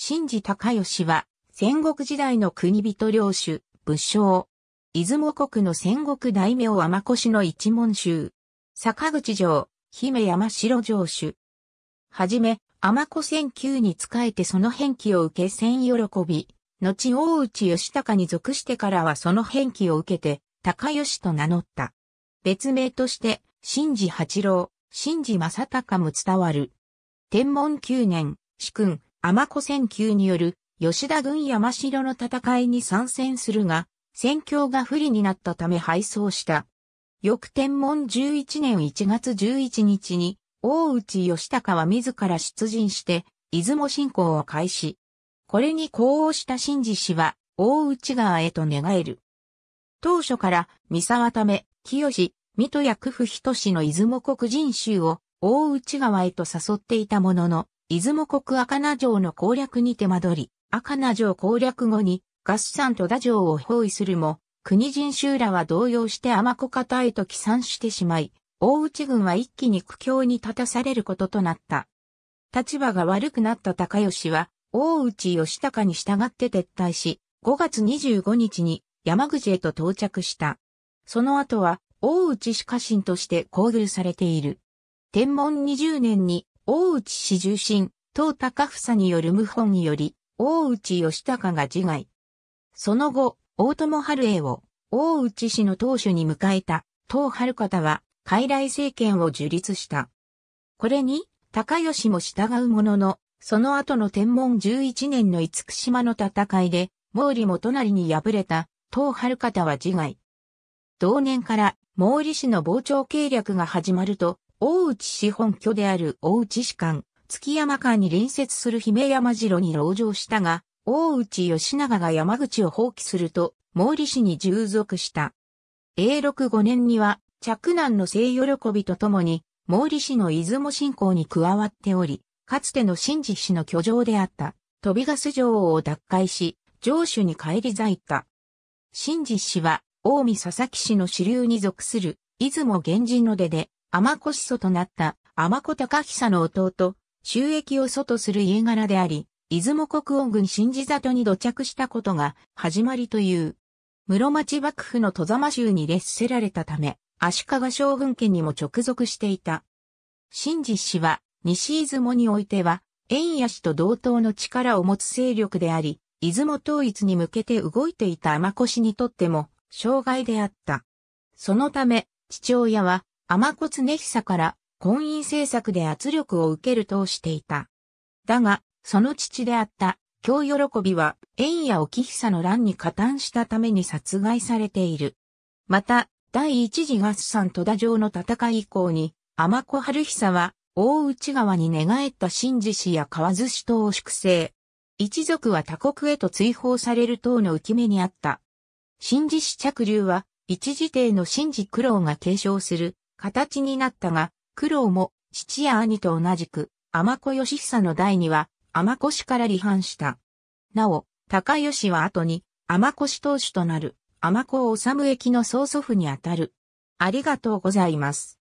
新治高義は、戦国時代の国人領主、武将。出雲国の戦国大名天越の一門衆。坂口城、姫山城城主。はじめ、天子戦級に仕えてその返記を受け戦喜び、後大内義高に属してからはその返記を受けて、高義と名乗った。別名として、新治八郎、新治正隆も伝わる。天文九年、主君、天子戦級による吉田軍山城の戦いに参戦するが、戦況が不利になったため敗走した。翌天文11年1月11日に、大内義高は自ら出陣して、出雲侵攻を開始。これに呼応した新治氏は、大内川へと寝返る。当初から、三沢ため、清水戸役府人氏の出雲国人衆を大内川へと誘っていたものの、出雲国赤名城の攻略に手間取り、赤名城攻略後に合算戸田城を包囲するも、国人衆らは動揺して天子方へと帰参してしまい、大内軍は一気に苦境に立たされることとなった。立場が悪くなった高吉は、大内義高に従って撤退し、5月25日に山口へと到着した。その後は、大内氏家臣として交流されている。天文20年に、大内氏重臣、東高房による謀反により、大内義高が自害。その後、大友春栄を、大内氏の当主に迎えた、東春方は、傀儡政権を樹立した。これに、高吉も従うものの、その後の天文11年の五島の戦いで、毛利元就に敗れた、東春方は自害。同年から毛利氏の傍聴計略が始まると、大内氏本拠である大内士官、月山間に隣接する姫山城に籠城したが、大内義長が山口を放棄すると、毛利氏に従属した。永禄5年には、着難の聖喜びとともに、毛利氏の出雲信仰に加わっており、かつての新治氏の居城であった、飛びガス城を奪回し、城主に返り咲いた。新治氏は、近江佐々木氏の主流に属する、出雲源氏の出で、天子子祖となった天子高久の弟、収益を祖とする家柄であり、出雲国王軍新治里に土着したことが始まりという。室町幕府の戸様州に列せられたため、足利将軍家にも直属していた。新治氏は、西出雲においては、円谷氏と同等の力を持つ勢力であり、出雲統一に向けて動いていた天子氏にとっても、障害であった。そのため、父親は、天子常久から婚姻政策で圧力を受けるとしていた。だが、その父であった、京喜びは、円谷沖久の乱に加担したために殺害されている。また、第一次合算戸田城の戦い以降に、天子春久は、大内川に寝返った新治氏や河津氏等を粛清。一族は他国へと追放される等の浮き目にあった。新治氏着流は、一時帝の新治苦労が継承する形になったが、苦労も父や兄と同じく、天子義久の代には、天子氏から離反した。なお、高吉は後に、天子氏当主となる、天子治駅の曽祖父にあたる。ありがとうございます。